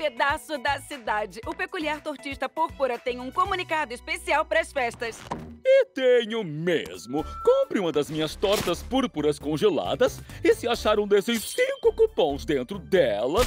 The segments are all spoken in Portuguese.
pedaço da cidade. O peculiar tortista púrpura tem um comunicado especial para as festas. E tenho mesmo. Compre uma das minhas tortas púrpuras congeladas e se achar um desses cinco cupons dentro delas,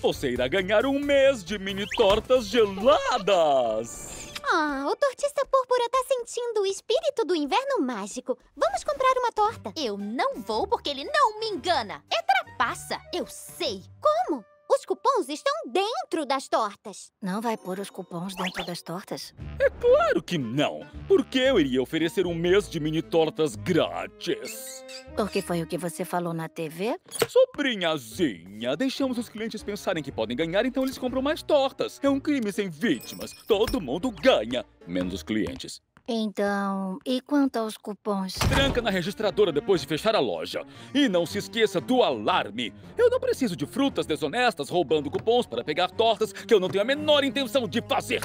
você irá ganhar um mês de mini tortas geladas. Ah, o tortista púrpura tá sentindo o espírito do inverno mágico. Vamos comprar uma torta. Eu não vou porque ele não me engana. É trapaça, eu sei. Como? Os cupons estão dentro das tortas. Não vai pôr os cupons dentro das tortas? É claro que não. Porque eu iria oferecer um mês de mini tortas grátis. Porque foi o que você falou na TV? Sobrinhazinha, deixamos os clientes pensarem que podem ganhar, então eles compram mais tortas. É um crime sem vítimas. Todo mundo ganha, menos os clientes. Então, e quanto aos cupons? Tranca na registradora depois de fechar a loja. E não se esqueça do alarme. Eu não preciso de frutas desonestas roubando cupons para pegar tortas que eu não tenho a menor intenção de fazer.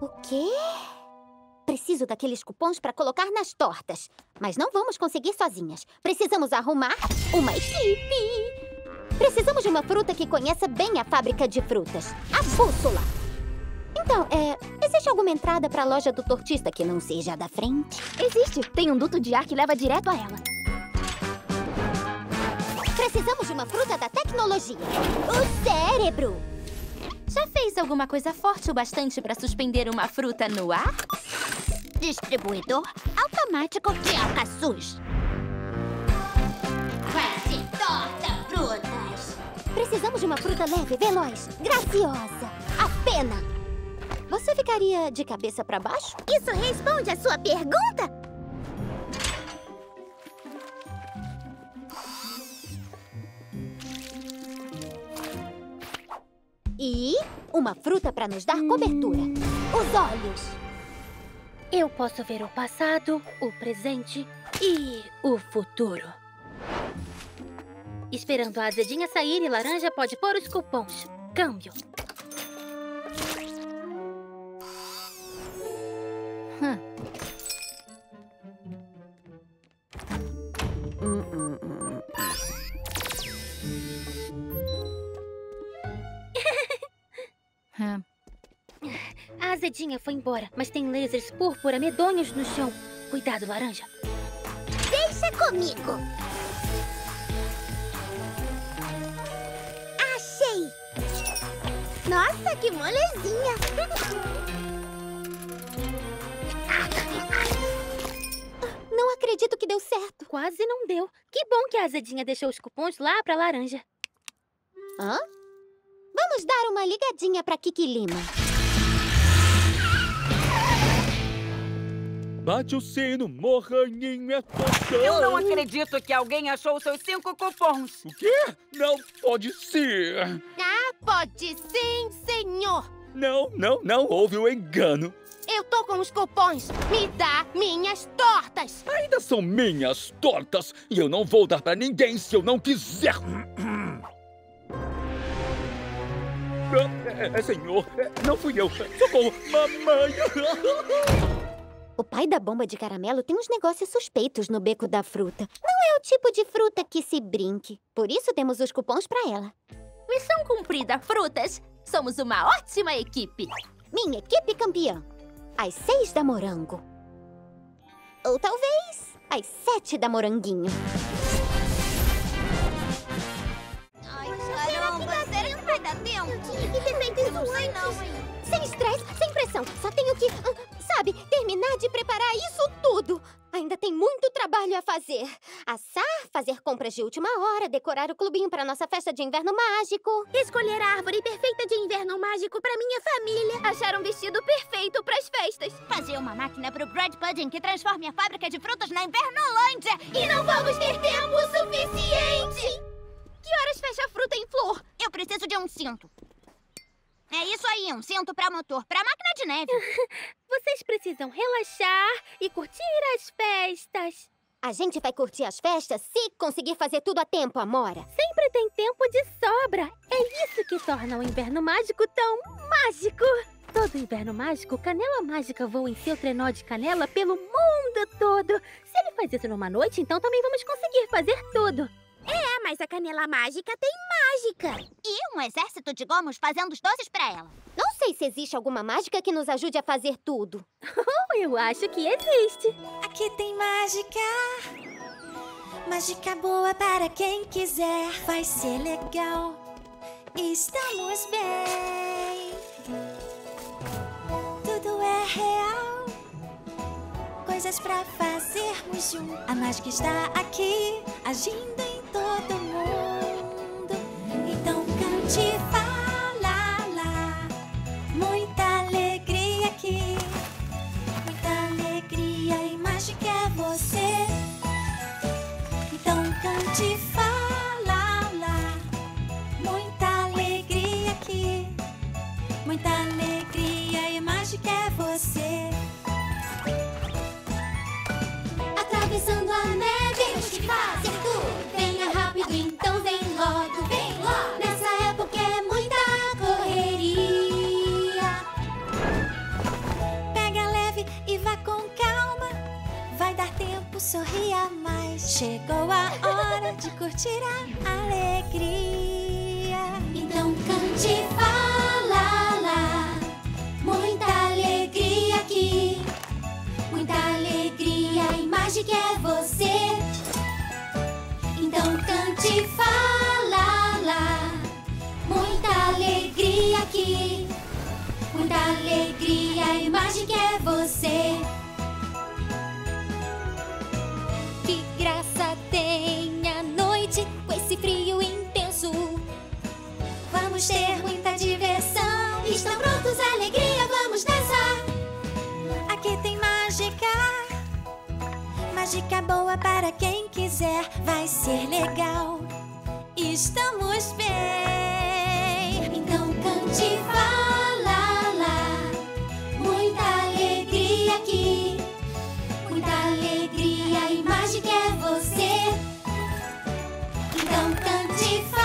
O quê? Preciso daqueles cupons para colocar nas tortas. Mas não vamos conseguir sozinhas. Precisamos arrumar uma equipe. Precisamos de uma fruta que conheça bem a fábrica de frutas. A bússola. Então, é, existe alguma entrada para a loja do tortista que não seja da frente? Existe. Tem um duto de ar que leva direto a ela. Precisamos de uma fruta da tecnologia. O cérebro. Já fez alguma coisa forte o bastante para suspender uma fruta no ar? Distribuidor automático de alcaçuz. Quase torta frutas. Precisamos de uma fruta leve, veloz, graciosa. A pena. Você ficaria de cabeça para baixo? Isso responde a sua pergunta? E uma fruta para nos dar cobertura. Os olhos. Eu posso ver o passado, o presente e o futuro. Esperando a azedinha sair e laranja pode pôr os cupons. Câmbio. A azedinha foi embora, mas tem lasers púrpura medonhos no chão. Cuidado, laranja. Deixa comigo. Achei! Nossa, que molezinha! Não acredito que deu certo. Quase não deu. Que bom que a azedinha deixou os cupons lá pra laranja. Hã? Vamos dar uma ligadinha pra Kiki Lima. Bate o sino, morraninho é tostão. Eu não acredito que alguém achou seus cinco cupons. O quê? Não pode ser. Ah, pode sim, senhor. Não, não, não houve o um engano. Eu tô com os cupons. Me dá minhas tortas. Ainda são minhas tortas. E eu não vou dar pra ninguém se eu não quiser. É, é, senhor, é, não fui eu. Socorro, mamãe. O pai da bomba de caramelo tem uns negócios suspeitos no beco da fruta. Não é o tipo de fruta que se brinque. Por isso temos os cupons pra ela. Missão cumprida, frutas. Somos uma ótima equipe. Minha equipe campeã. Às seis da morango. Ou talvez às sete da moranguinho. Ai, caramba, será que vai dar tempo? Que defeito não sei não, Sem estresse, sem pressão. Só tenho que, sabe, terminar de preparar isso tudo. Ainda tem muito trabalho a fazer. Assar, fazer compras de última hora, decorar o clubinho para nossa festa de inverno mágico. Escolher a árvore perfeita de inverno mágico para minha família. Achar um vestido perfeito para as festas. Fazer uma máquina pro Bread Pudding que transforme a fábrica de frutas na Invernolândia. E não vamos ter tempo suficiente. Que horas fecha a fruta em flor? Eu preciso de um cinto. É isso aí, um cinto para motor, para máquina de neve. Vocês precisam relaxar e curtir as festas. A gente vai curtir as festas se conseguir fazer tudo a tempo, Amora. Sempre tem tempo de sobra. É isso que torna o inverno mágico tão mágico. Todo inverno mágico, Canela Mágica voa em seu trenó de canela pelo mundo todo. Se ele faz isso numa noite, então também vamos conseguir fazer tudo. É, mas a canela mágica tem mágica. E um exército de gomos fazendo os doces pra ela. Não sei se existe alguma mágica que nos ajude a fazer tudo. Eu acho que existe. Aqui tem mágica. Mágica boa para quem quiser. Vai ser legal. Estamos bem. Tudo é real. Coisas pra fazermos juntos. A mágica está aqui, agindo em alegria. Então cante fala lá. Muita alegria aqui. Muita alegria e mágica é você. Então cante fala lá. Muita alegria aqui. Muita alegria e mágica é você. Mágica. Mágica boa para quem quiser. Vai ser legal. Estamos bem. Então cante fala lá. Muita alegria aqui. Muita alegria e mágica é você. Então cante fala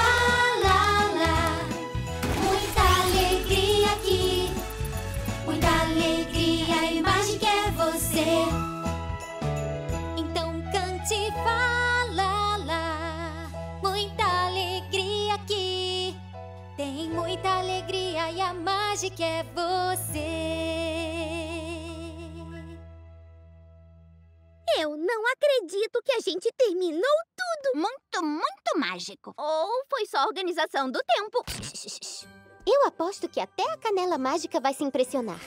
e mágica é você. Eu não acredito que a gente terminou tudo. Muito, muito mágico. Ou foi só a organização do tempo. Eu aposto que até a canela mágica vai se impressionar.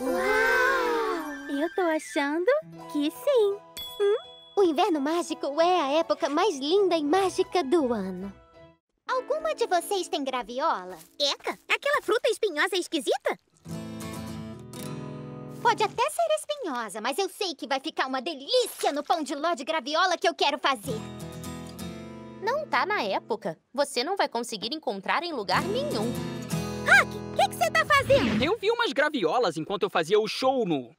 Uau! Eu tô achando que sim. O inverno mágico é a época mais linda e mágica do ano. Alguma de vocês tem graviola? Eca, aquela fruta espinhosa esquisita? Pode até ser espinhosa, mas eu sei que vai ficar uma delícia no pão de ló de graviola que eu quero fazer. Não tá na época. Você não vai conseguir encontrar em lugar nenhum. O que você tá fazendo? Eu vi umas graviolas enquanto eu fazia o show no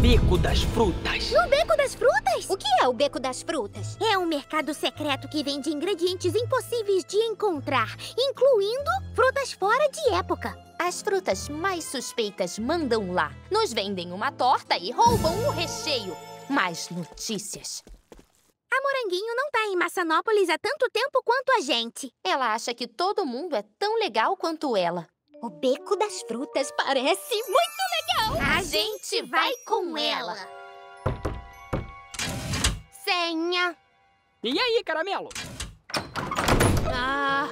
Beco das Frutas. No beco das frutas? O que é o beco das frutas? É um mercado secreto que vende ingredientes impossíveis de encontrar, incluindo frutas fora de época. As frutas mais suspeitas mandam lá. Nos vendem uma torta e roubam o recheio. Mais notícias. A Moranguinho não tá em Maçanópolis há tanto tempo quanto a gente. Ela acha que todo mundo é tão legal quanto ela. O beco das frutas parece muito A gente vai com ela. Senha. E aí, caramelo? Ah,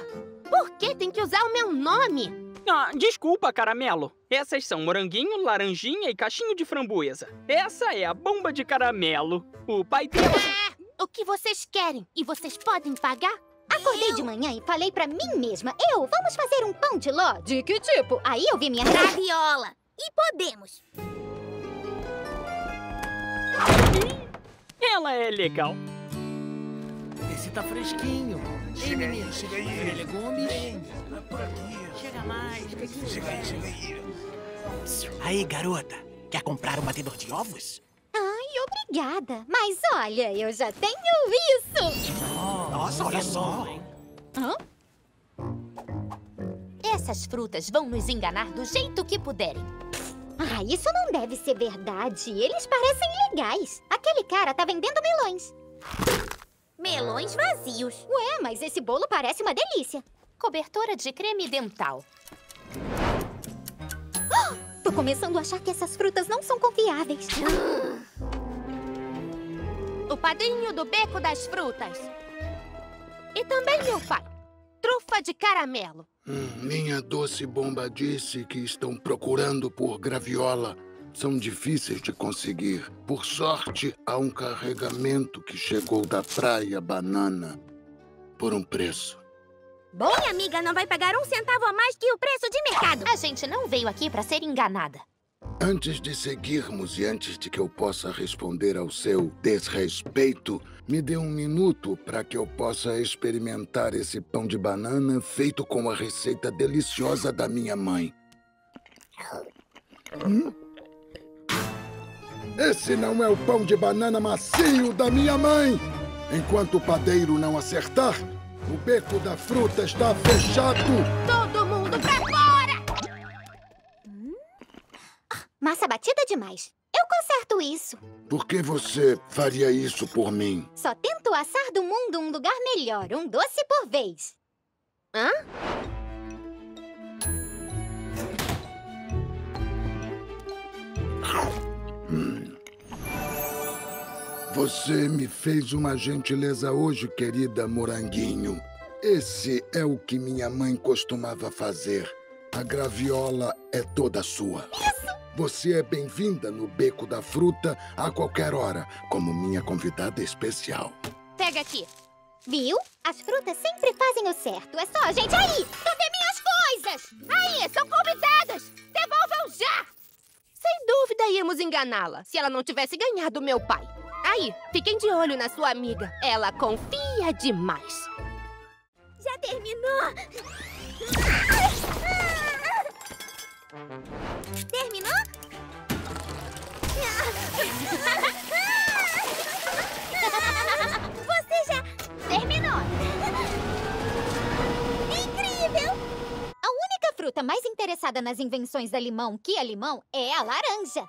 por que tem que usar o meu nome? Ah, desculpa, caramelo. Essas são moranguinho, laranjinha e cachinho de framboesa. Essa é a bomba de caramelo. O pai dela. O que vocês querem? E vocês podem pagar? Acordei de manhã e falei pra mim mesma: Eu, vamos fazer um pão de ló? De que tipo? Aí eu vi minha Graviola. E podemos. Ela é legal. Esse tá fresquinho. Ei, menino, chega aí. Quer legumes? Por aqui. Chega mais. Chega aí, chega aí. Aí, garota. Quer comprar um batedor de ovos? Obrigada. Mas olha, eu já tenho isso. Nossa, olha só. Essas frutas vão nos enganar do jeito que puderem. Ah, isso não deve ser verdade. Eles parecem legais. Aquele cara tá vendendo melões. Melões vazios. Ué, mas esse bolo parece uma delícia. Cobertura de creme dental. Tô começando a achar que essas frutas não são confiáveis. O padrinho do beco das frutas. E também meu pai. Trufa de caramelo. Hum, minha doce bomba disse que estão procurando por graviola. São difíceis de conseguir. Por sorte, há um carregamento que chegou da praia banana. Por um preço. Minha amiga não vai pagar um centavo a mais que o preço de mercado. A gente não veio aqui pra ser enganada. Antes de seguirmos e antes de que eu possa responder ao seu desrespeito, me dê um minuto para que eu possa experimentar esse pão de banana feito com a receita deliciosa da minha mãe. Hum? Esse não é o pão de banana macio da minha mãe! Enquanto o padeiro não acertar, o beco da fruta está fechado! Massa batida demais. Eu conserto isso. Por que você faria isso por mim? Só tento assar do mundo um lugar melhor, um doce por vez. Hã? Você me fez uma gentileza hoje, querida Moranguinho. Esse é o que minha mãe costumava fazer. A graviola é toda sua. Você é bem-vinda no Beco da Fruta a qualquer hora, como minha convidada especial. Pega aqui. Viu? As frutas sempre fazem o certo. É só a gente aí! Cadê minhas coisas? Aí, são convidadas! Devolvam já! Sem dúvida íamos enganá-la, se ela não tivesse ganhado meu pai. Aí, fiquem de olho na sua amiga. Ela confia demais. Já terminou? Terminou? Você já terminou? Incrível! A única fruta mais interessada nas invenções da limão que é limão é a laranja.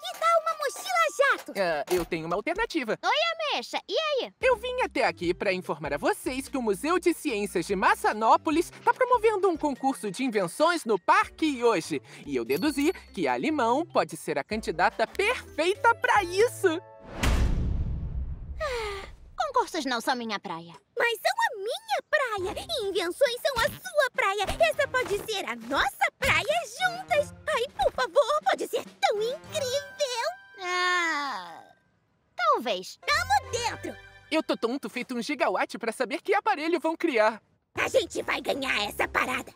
Que tal uma mochila jato? Ah, eu tenho uma alternativa. Oi, Ameixa. E aí? Eu vim até aqui para informar a vocês que o Museu de Ciências de Massanópolis está promovendo um concurso de invenções no parque hoje. E eu deduzi que a Limão pode ser a candidata perfeita para isso. Concursos não são minha praia. Mas são a minha praia. E invenções são a sua praia. Essa pode ser a nossa praia juntas. Ai, por favor, pode ser tão incrível. Ah. Talvez. Tamo dentro. Eu tô tonto feito um gigawatt para saber que aparelho vão criar. A gente vai ganhar essa parada.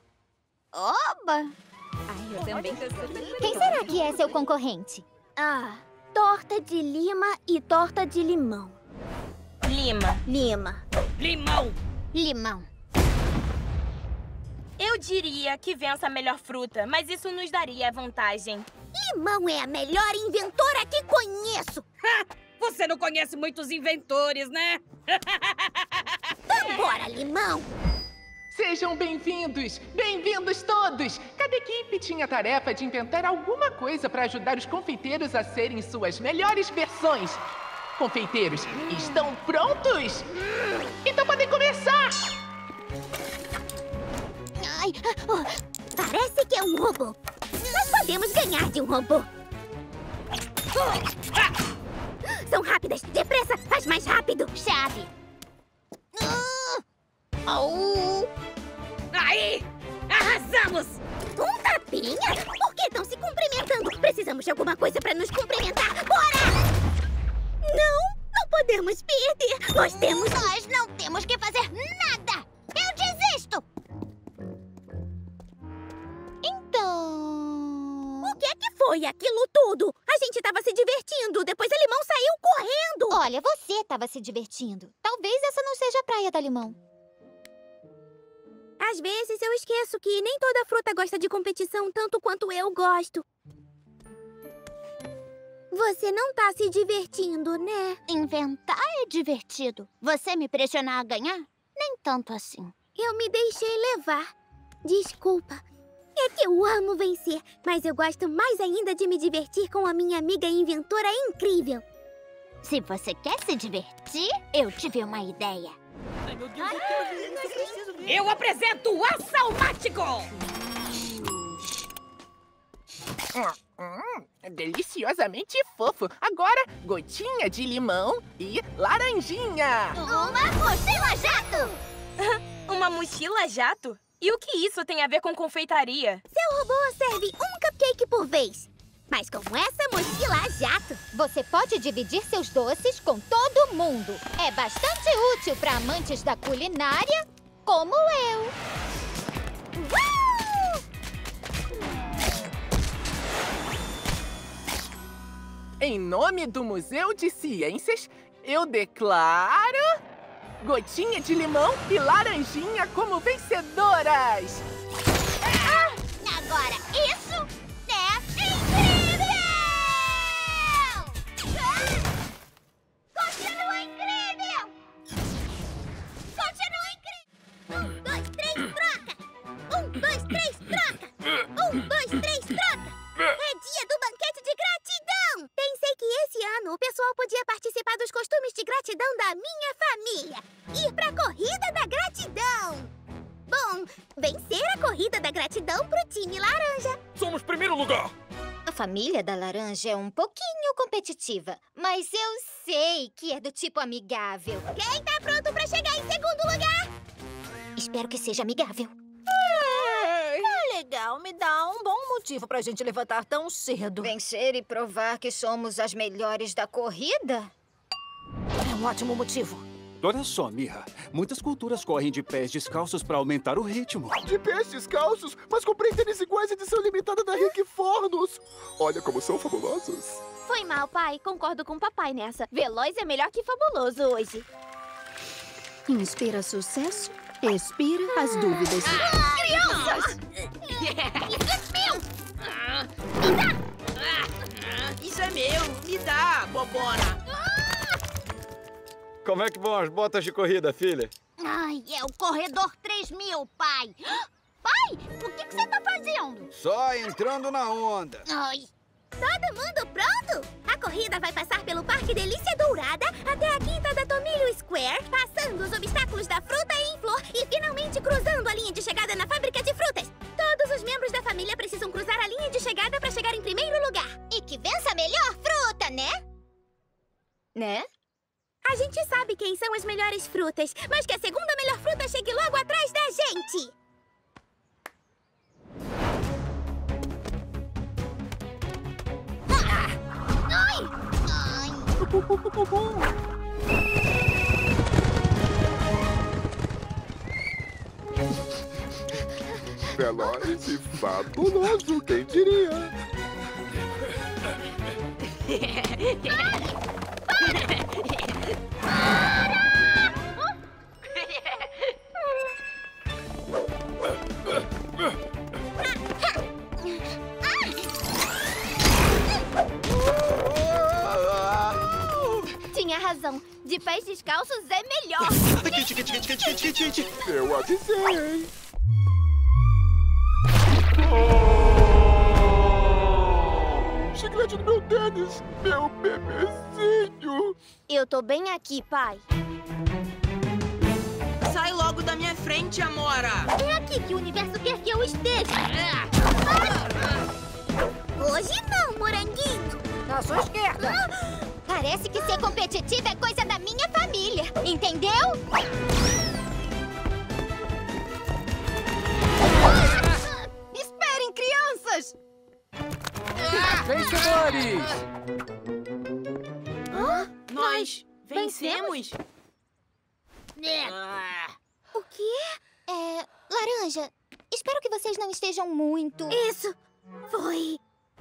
Oba! Ai, eu também tô super Quem será que é seu concorrente? Ah, torta de lima e torta de limão. Lima. Lima. Limão. Limão. Eu diria que vença a melhor fruta, mas isso nos daria vantagem. Limão é a melhor inventora que conheço. Você não conhece muitos inventores, né? Vambora, Limão! Sejam bem-vindos! Bem-vindos todos! Cada equipe tinha a tarefa de inventar alguma coisa para ajudar os confeiteiros a serem suas melhores versões. Confeiteiros, estão prontos? Então podem começar! Ai, oh, parece que é um robô. Nós podemos ganhar de um robô. São rápidas. Depressa, faz mais rápido. Chave. Oh. Aí! Arrasamos! Um tapinha? Por que estão se cumprimentando? Precisamos de alguma coisa para nos cumprimentar. Bora! Não, não podemos perder. Nós temos... Nós não temos que fazer nada. Eu desisto. Então. O que é que foi aquilo tudo? A gente tava se divertindo, depois a Limão saiu correndo. Olha, você estava se divertindo. Talvez essa não seja a praia da limão. Às vezes eu esqueço que nem toda fruta gosta de competição tanto quanto eu gosto. Você não tá se divertindo, né? Inventar é divertido. Você me pressionar a ganhar? Nem tanto assim. Eu me deixei levar. Desculpa. É que eu amo vencer, mas eu gosto mais ainda de me divertir com a minha amiga inventora incrível. Se você quer se divertir, eu tive uma ideia. Ai, meu Deus, eu quero eu preciso ver. Eu apresento o Assalmático! Hum, deliciosamente fofo. Agora, gotinha de limão e laranjinha. Uma mochila jato! Uma mochila jato? E o que isso tem a ver com confeitaria? Seu robô serve um cupcake por vez. Mas com essa mochila jato... Você pode dividir seus doces com todo mundo. É bastante útil para amantes da culinária, como eu. Em nome do Museu de Ciências, eu declaro... Gotinha de limão e laranjinha como vencedoras! Agora, Ir pra corrida da gratidão! Bom, vencer a corrida da gratidão pro time laranja. Somos primeiro lugar! A família da laranja é um pouquinho competitiva, mas eu sei que é do tipo amigável. Quem tá pronto pra chegar em segundo lugar? Espero que seja amigável. É legal, me dá um bom motivo pra gente levantar tão cedo. Vencer e provar que somos as melhores da corrida? É um ótimo motivo. Olha só, Mirra. Muitas culturas correm de pés descalços para aumentar o ritmo. De pés descalços? Mas comprei tênis iguais à edição limitada da Rick Fornos. Olha como são fabulosos. Foi mal, pai. Concordo com o papai nessa. Veloz é melhor que fabuloso hoje. Inspira sucesso, expira as dúvidas. Crianças! Isso é meu! Me dá! Isso é meu! Me dá, bobona! Como é que vão as botas de corrida, filha? Ai, é o corredor 3000, pai! Pai, o que, que você tá fazendo? Só entrando na onda. Ai. Todo mundo pronto? A corrida vai passar pelo Parque Delícia Dourada até a quinta da Tomilho Square, passando os obstáculos da fruta melhores frutas, mas que a segunda melhor fruta chegue logo atrás da gente. Ai! Veloz e fabuloso, quem diria? Tinha De pés descalços é melhor. Kit, kit, kit, kit, kit, kit, kit. Eu avisei. Chiclete no meu tênis, meu bebezinho. Eu tô bem aqui, pai. Sai logo da minha frente, Amora! É aqui que o universo quer que eu esteja. Hoje não, moranguinho. Na sua esquerda. Parece que ser competitivo é coisa da minha família, entendeu? Esperem, crianças! Vencedores! Nós vencemos? Ah. O quê? É. Laranja, espero que vocês não estejam muito. Isso foi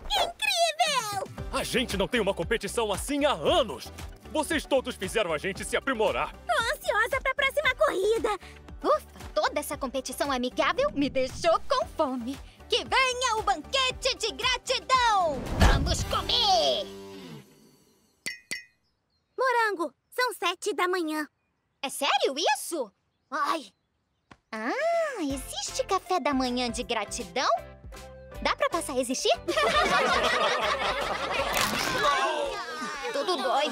incrível! A gente não tem uma competição assim há anos! Vocês todos fizeram a gente se aprimorar. Tô ansiosa pra próxima corrida. Ufa, toda essa competição amigável me deixou com fome. Que venha o banquete de gratidão! Vamos comer! Morango, são sete da manhã. É sério isso? Ai! Ah, existe café da manhã de gratidão? Dá pra passar a existir? Tudo dói.